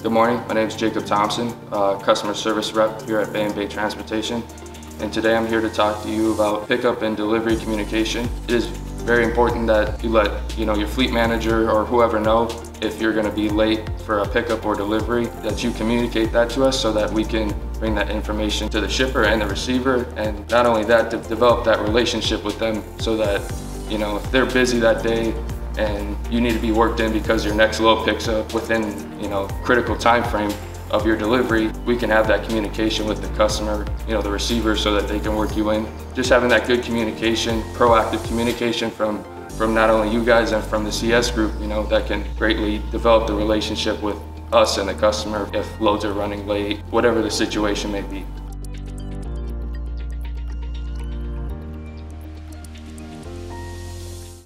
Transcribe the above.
Good morning, my name is Jacob Thompson, uh, customer service rep here at Bay and Bay Transportation. And today I'm here to talk to you about pickup and delivery communication. It is very important that you let you know your fleet manager or whoever know if you're going to be late for a pickup or delivery, that you communicate that to us so that we can bring that information to the shipper and the receiver. And not only that, to develop that relationship with them so that, you know, if they're busy that day, and you need to be worked in because your next load picks up within you know critical time frame of your delivery, we can have that communication with the customer, you know, the receiver so that they can work you in. Just having that good communication, proactive communication from from not only you guys and from the CS group, you know, that can greatly develop the relationship with us and the customer if loads are running late, whatever the situation may be.